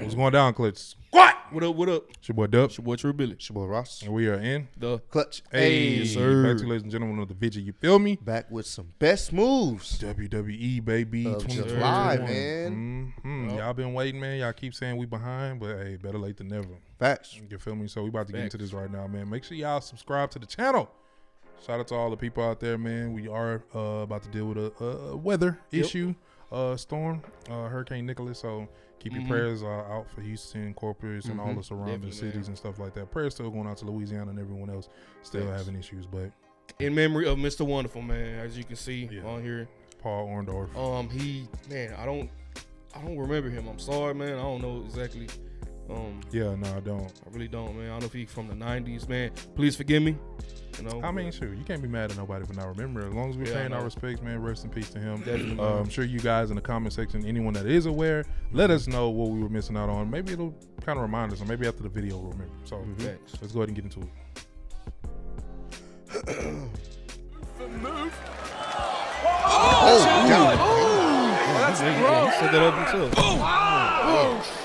What's going down, Clutch? What? What up? What up? It's your boy Dub. It's your boy Trillbilly. It's your boy Ross. And we are in. The Clutch. Hey, Yes, sir. Back to you, ladies and gentlemen of the video. You feel me? Back with some best moves. WWE, baby. Of 2021. July, man. Mhm. Yup. Y'all been waiting, man. Y'all keep saying we behind, but hey, better late than never. Facts. You feel me? So we about to get into this right now, man. Make sure y'all subscribe to the channel. Shout out to all the people out there, man. We are uh, about to deal with a, a weather Yep. issue, uh, storm, uh, Hurricane Nicholas. So keep your Mhm. prayers uh, out for Houston, Corpus, and all Mhm. the surrounding Definitely, cities man. and stuff like that. Prayers still going out to Louisiana and everyone else still Facts. having issues. But in memory of Mr. Wonderful, man. As you can see Yeah. on here, Paul Orndorff. um, he man, I don't, I don't remember him. I'm sorry, man. I don't know exactly. Um, yeah, no, I don't. I really don't, man. I don't know if he's from the '90s, man. Please forgive me. You know, I mean, sure, you can't be mad at nobody for not remembering. As long as we're Yeah, paying our respects, man, rest in peace to him. Definitely, Uh. I'm sure you guys in the comment section, anyone that is aware, let us know what we were missing out on. Maybe it'll kind of remind us, or maybe after the video we'll remember. So Facts. let's go ahead and get into it. Oh, God. Yeah, he set that up himself.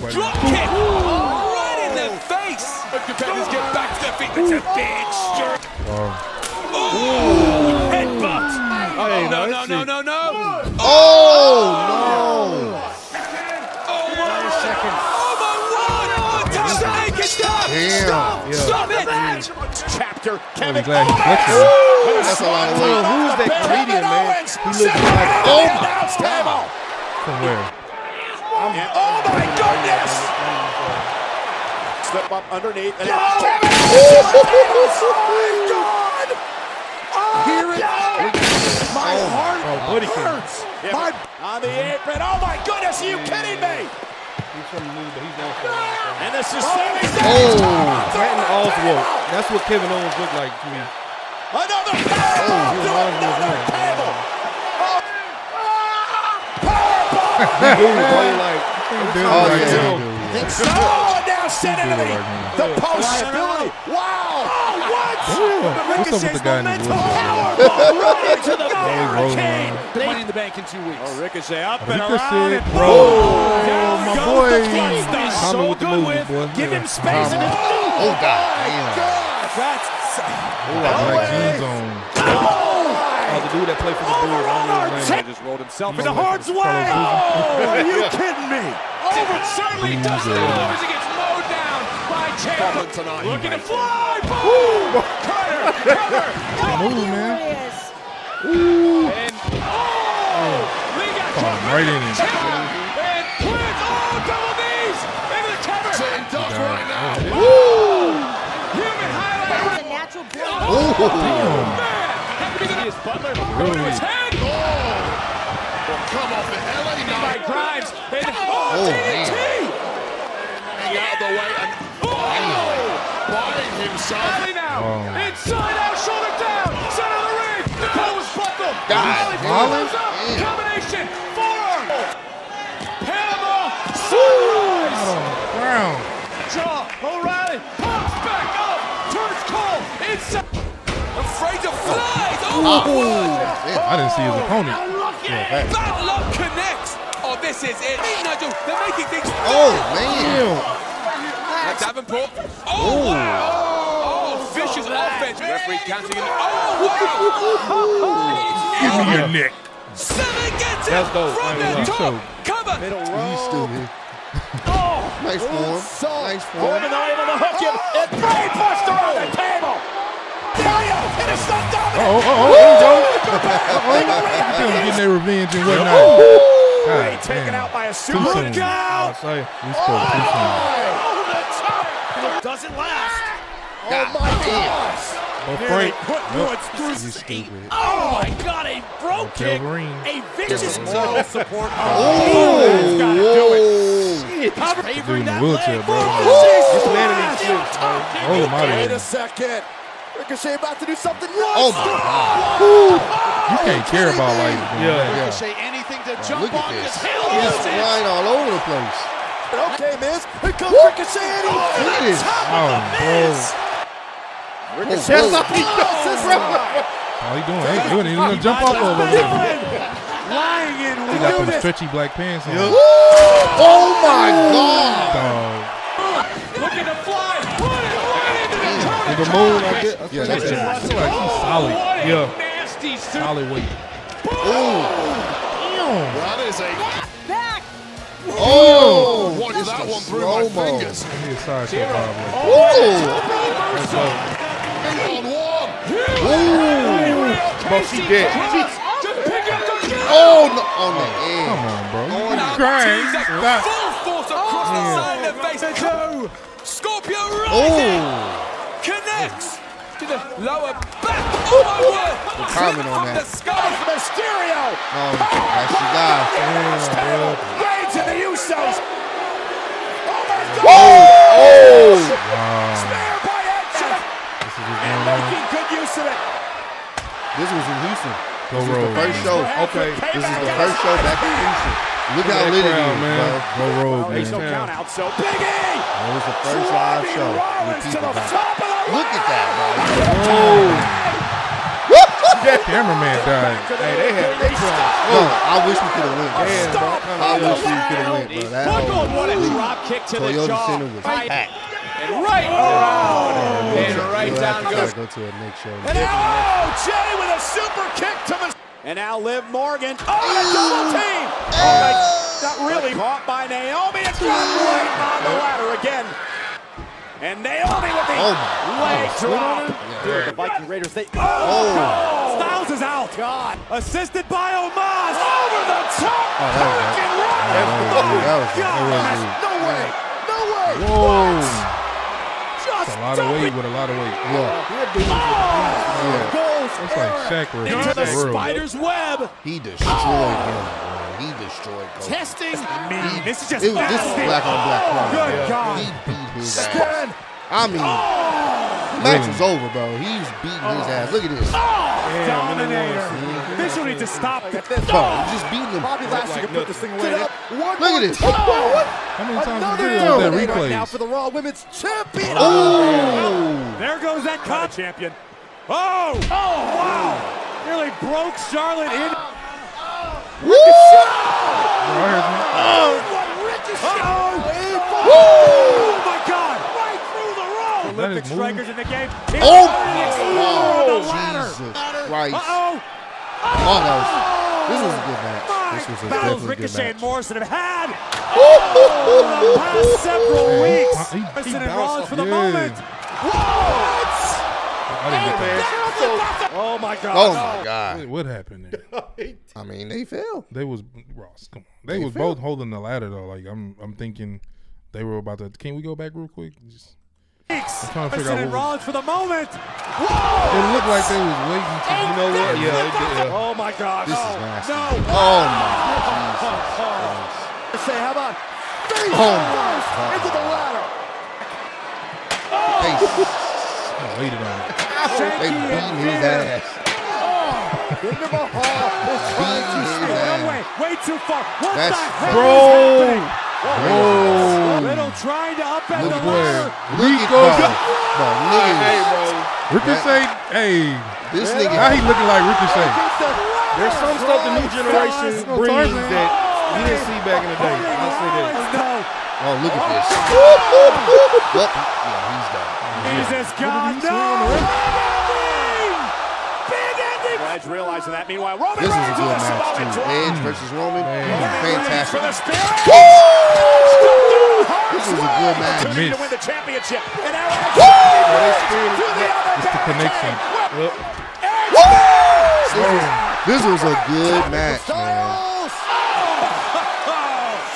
Everybody, Drop kick right in the face. The defenders get back to their feet. That's a big strike. uh, Headbutt. Hey, no, no, no, no, no. Oh, no! Oh my word! Just take it down. Damn. Stop! Yeah. Stop it! Chapter. I'm really glad he flexed That's a lot of weight. Who's that comedian, man? He looks like Oh, my God. From where? Oh my goodness! Step up underneath. And Hear it. Oh my oh heart Oh, Buddy King. hurts. My on the apron. Oh my goodness! Are you kidding me? He's from the movie, but he's not from And this is oh. Sami Oh. Patton Oswalt. That's what Kevin Owens looked like to me. Another power. reminds me of Another him. table. He like, Oh, like yeah. him, dude. Oh, now sent into the, the possibility. Wow. Oh, what? Yeah. What's up with the guy in his momentum. wheelchair? Right into the rolling barricade. around. Money in the bank in two weeks. Oh, Ricochet up and Ricochet, around. and bro. boom. Down oh, my boy. the front stage. So with the good with. boy. Give him space. and Oh, oh, God. Oh, my God. That's. Oh, like Black jeans on. oh, the dude that played for the oh, Bulls. I don't know just rolled himself into Hard's way. Oh, are you kidding me? Over certainly does Boozer. as he gets mowed down by Ciampa. Looking to fly. Boom! Carter, cover. Move, man. And oh, we got Come on, right in it. Ciampa and Prince. Oh, double knees into the cover. God. Human highlight. a natural blow. Oh. Man, had to be the Butler. Really? Over his head. Come off oh, the LA By. Grimes. And Oh, oh. DDT. Hang out of the way and Oh. buying himself. Alley now. Oh. Inside out, shoulder down. Center of the ring. The ball was buckled. God Alley up. Damn. Combination. Forearm. Panama. Sunrise. on the ground. Jaw. Fly. Oh. I didn't see his opponent. Yeah, Bad luck connects. Oh, this is it. Hey, Nigel, they're making things. Oh, man. Now Davenport. Oh, wow. Oh, vicious offense. Referee counting in. Oh, wow. Give me your neck. Seven gets it That's dope. from the top. gonna Cover. He's stupid. Oh. Nice form. Nice form. Corbin not able to hook him. And brain buster on the table. Mario, and it's not Oh, dominant. oh, oh, there you go. Uh-oh. Them getting their revenge and whatnot. Ray God taken damn. out by a Too super soon. Look out. I say, We spoke too soon. Over the top. Doesn't last. Oh God my damn. gosh. but Nearly Frank, put Woods through You s- stupid. Oh my God! A broke kick, Wolverine. a vicious moral support. Oh. oh he's got to do it. Whoa. Cover Dude favoring in the that wheelchair, leg. bro. This man in these shits, Roll him out of Wait here. a second. Ricochet about to do something right. Oh, my God. You can't oh, care about like Yeah. Ricochet anything to jump Look at on this. this. He's flying all over the place. Okay, Miz. Here comes Ricochet. and he- Look at this. Oh, bro. Ricochet. Whoa. Oh, All he doing, ain't doing it. He's gonna jump off of him. lying in. He got them stretchy black pants on. Oh my God. Dog. Looking to fly. Put it right into the moon, I guess. I Yeah, that's it's- it. I feel like he's solid. What a Yeah. nasty. Solid weight. That is a. Oh, Watch it's that one through my slow-mo. fingers. He a sideshow Bob. Oh. Ooh. On. But she dead. Just pick up the Oh, no, on the edge. Come on, bro. On Now, crying. Full force across the side of the face. Scorpio oh. rising. Oh, Connects to the lower back. Oh my word. comment on From that. The skull. Mysterio. Oh, no, that's the guy. Reigns and the Usos. Oh, Oh! Wow. Snare by Edge. This is what's And making good use of it. this was in Houston. Go This was the first show. Okay. This is the first show back in Houston. Look how that lit it crowd, is, man. bro. Go road, man. H-Town. Count out. So Big E. It was the first live show to the top of the Look at that, Cameraman died. Hey, they had. They tried. bro. No, I wish we could have went, bro. Damn, bro. I wish we could have went, bro. That Look on what a drop kick to the Toyota jaw. Center was packed. And right around. And right down have to goes. go to a next show. And now, oh, Jey with a super kick to the. And now Liv Morgan. Oh, a double team. Oh, my, not really. Caught by Naomi and dropped right on the ladder again. And Naomi with the Oh, my leg drop. Yeah. The Viking Raiders. They, Oh. oh. Styles is out. God. Assisted by Omos. Over the top. Oh, that was Hurricane that. Run. That was that was oh, God, that was no way. No way. Whoa. Just That's a lot of weight with a lot of weight. Yeah, yeah. goes That's like Shaq right into the there. Real. spider's web. He destroyed him, bro. He destroyed Kofi. Testing me. This is just It was, this is black on black crime. Good bro. God. He beat his ass. Stand. I mean, oh. The match mm. is over, bro. He's was beating his ass. Look at this. Oh, dominator. This will need to stop. Bro, he just beating him. Bobby Lashley can put this thing away. Look at this. How many times did you do that Now for the Raw Women's Champion. Oh, There goes that cut. Champion. Oh! Oh, wow! Nearly broke Charlotte in. Oh, what ricochet! Oh, oh my God! Right through the row. That Olympic strikers in the game. Oh, Oh, the ladder. Jesus Christ. Uh-oh. Oh, that was, oh, this was a good match. My This was a battles definitely good Ricochet and. Morrison have had oh, oh, over the past several weeks. He- he Morrison and bounced Rollins off- for the yeah. moment. What? I didn't get that. Oh my God! Oh, my God. What- What happened there? I mean, they fell. They was Ross. Come on. They, They was fell. both holding the ladder though. Like I'm, I'm thinking they were about to. Can we go back real quick? Just, Trying to out and was- Rollins for the moment. it looked like they was waiting to. You know what? Yeah, it did. Yeah. Oh my God! This no, is nasty. no. Oh, my oh, Jesus. Say how about Oh, my God. into the ladder? They, oh! I waited on it. they beating his ass. Into the hall. Beating his No ass. way! Way too far. What That's- the hell Bro. is happening? Whoa. Little trying to upend Look the at ladder. Look at bro. Bro, look at Hey, this. bro. Ricochet. Hey, This now nigga. he looking like Ricochet. There's some stuff the new generation Tarzan. brings that we didn't see back in the day. I'll say that. Oh, look at this. Oh, well, yeah, he's done. Jesus God, no! Big! Edge realizing that. Meanwhile, Roman This was a good with match, too. Edge versus Roman. Fantastic. For the spirit. This was a good match. Opportunity to win the championship. And now Edge to the other It's the connection. Yep. This was, a good match, man. Oh,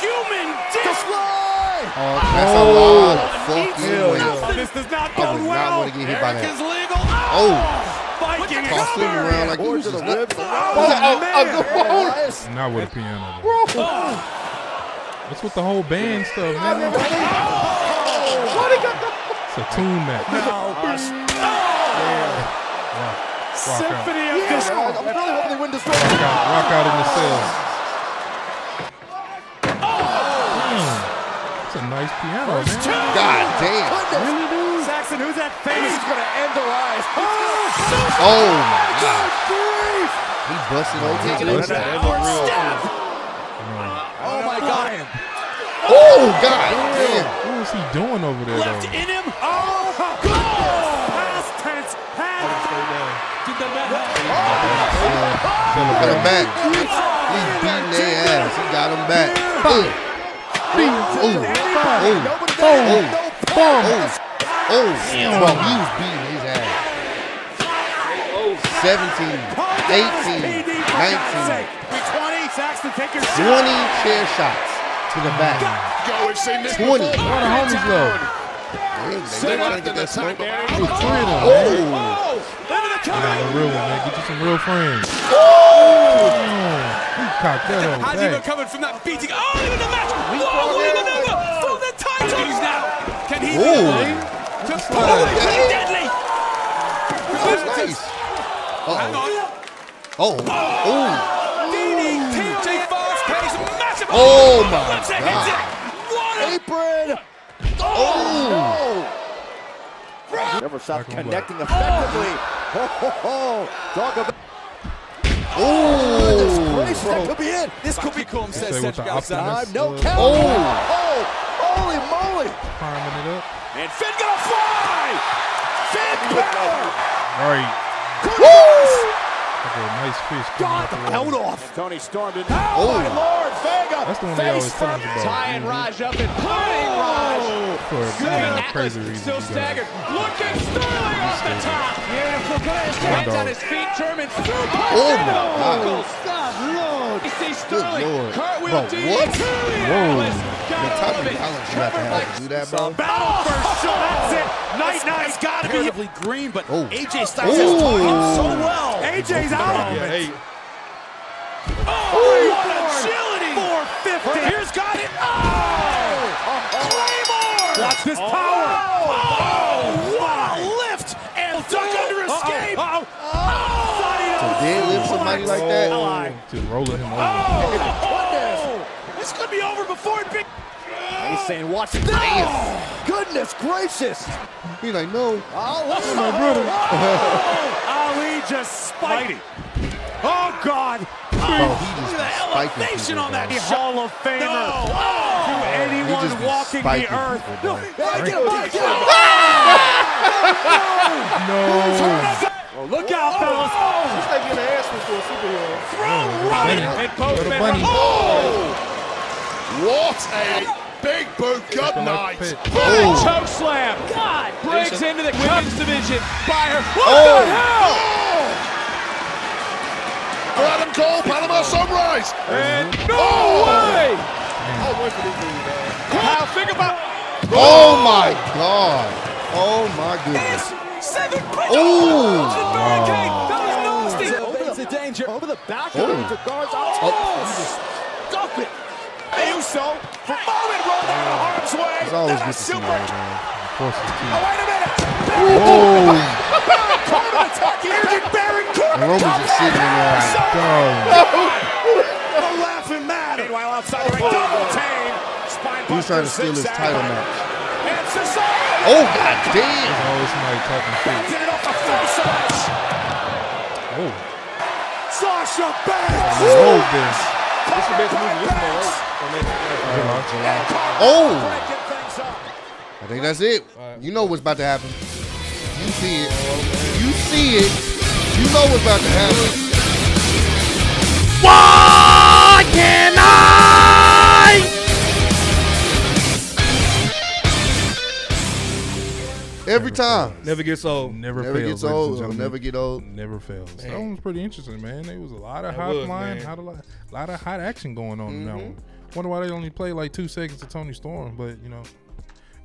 human display. Oh, that's a lot of fucking weight. This does not I bode would not well. want to get hit by that. legal. Oh, oh. Viking tossed him around like he was just oh, nuts. Oh, oh, man. Not with a piano. though. What's with the whole band stuff, man? It's a tune match. Rock, rock out. Symphony of disco. I'm really hoping they win this Rock out, rock out in the cell. Damn. That's a nice piano, man. God damn. Saxton, who's that face? He's going to end the oh! oh oh, rise. Oh, my God. He busted OT. busted. That look real. too. Oh my God. Oh, God damn. What was he doing over there, Left though? in him. Oh, goal. Past tense. Past. Stay down. Got him back. He's beating their ass. He got him back. Ooh. Ooh. Ooh. Oh. Oh. Oh. Bro, he was beating his ass. 17, 18, 19, 20. Saxton, take your 20 chair shots to the back. Go, we've seen this 20. before. Where the homies go? They, they trying to get that smoke. There's three of them, man. Oh. You got a real one, man. Get you some real friends. Oh, he cocked that over How's he been coming from that beating? Oh, look at the match! Whoa, look at the for the titles now. Can he Ooh. Be to oh, Yeah. deadly? That's nice. Uh-oh. on. Oh. Oh. DDT, fast pace, massive. Oh, oh my Looks God. What a apron. Oh. oh. Never stopped Back on connecting oh. effectively. Ho, ho, ho. Talk about Oh. grace. That could be it. This could be cool, says Cedric Alexander. No count. Oh. Oh, holy moly. Climbing it up. And Finn gonna right. Woo. A nice fish coming Got out the the belt water. off. Tony stormed it. Oh. Oh, my lord. Vega. That's the one they always tell us about. Tying Raj up and putting Raj. For uh, crazy reasons. Still you guys. staggered. Looking Sterling off the top. Beautiful. Good. His One hands on his feet. German super. Oh, my God. Stop. Lord. You see Sterling. Lord. Cartwheel Bro, DDT. what? Whoa. Gotta Tommy. Collins should have to to do that, bro. Battle for sure. That's it. Night Night's got to be. Green, but Oh. AJ Styles has taught him so well. AJ's oh, out of it. hey. Oh, oh what agility! 450. Here's got it. Oh! Claymore! Watch this oh. power. Oh, what lift! And duck under escape. Oh, To deadlift somebody like that. Just rolling him over. Oh, this could be over before it be. He's saying, watch this. Goodness gracious. He's like, no. Oh, Ali, my brother. Ali just spiting. Oh, God. Bro, he just Look at the elevation on that bro. Hall of Famer. Oh! To anyone just walking the earth. people, bro. Hey, get him, get him. No. Oh, look out, fellas. It's like getting an ass whipped for a superhero. Bunny. Little bunny. What a big boot. Good night. pit. Oh. choke slam. God breaks into the women's division by her. What Oh. the hell? Oh. For Adam Cole, Panama Sunrise. And uh-huh. No Oh. way! I'll wait for these dudes, man. Kyle, think about Oh my God. Oh my goodness. this. Seven Oh. barricade. That was nasty. Evades the danger. Over the back Oh. of the guards. Oh, Oh. stuff it. Uso for moment rolled out of harm's way. It's always Then a good super. that, man. Forces Oh, wait a minute. Oh. Corbin attacking Eric Baron Corbin. Roman's just sitting there like, Dog. The laughing matter. Meanwhile, outside the ring, double tame. Spine he trying to steal his title match. And Cesaro. Oh, god damn. Always somebody talking shit. Bouncing it off the face of it. Oh. Sasha Banks. Rolled this. This is the best movie this month, right? I mean, Oh. Breaking things up. I think that's it. You know what's about to happen. You see it. You see it. You know what's about to happen. Why can't Every time. never gets old. Never, Never fails. gets old. It'll never get old. Never fails. That Man. one was pretty interesting, man. There was a lot of That hot was, flying, man. hot, a lot, lot of hot action going on in that Mm-hmm. one. Wonder why they only played like two seconds of Toni Storm, but you know,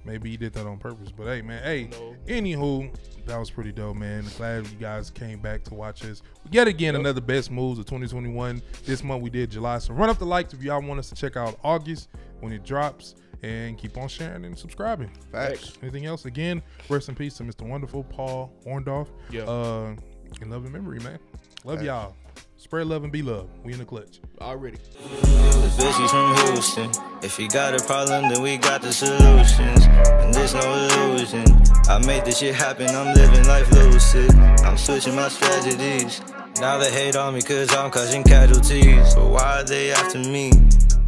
maybe he did that on purpose. But hey, man, hey, No. anywho, that was pretty dope, man. Glad you guys came back to watch us. Yet again, another best moves of 2021. This month we did July, so run up the likes if y'all want us to check out August when it drops. And keep on sharing and subscribing. Facts. Anything else? Again, rest in peace to Mr. Wonderful Paul Orndorff. Yeah. Uh, in love and memory, man. Love y'all. Spread love and be loved. We in the clutch. Already. The bitch from Houston. If you got a problem, then we got the solutions. And there's no illusion. I made this shit happen, I'm living life lucid. I'm switching my strategies. Now they hate on me cause I'm causing casualties. So why are they after me?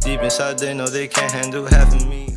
Deep inside, they know they can't handle half of me.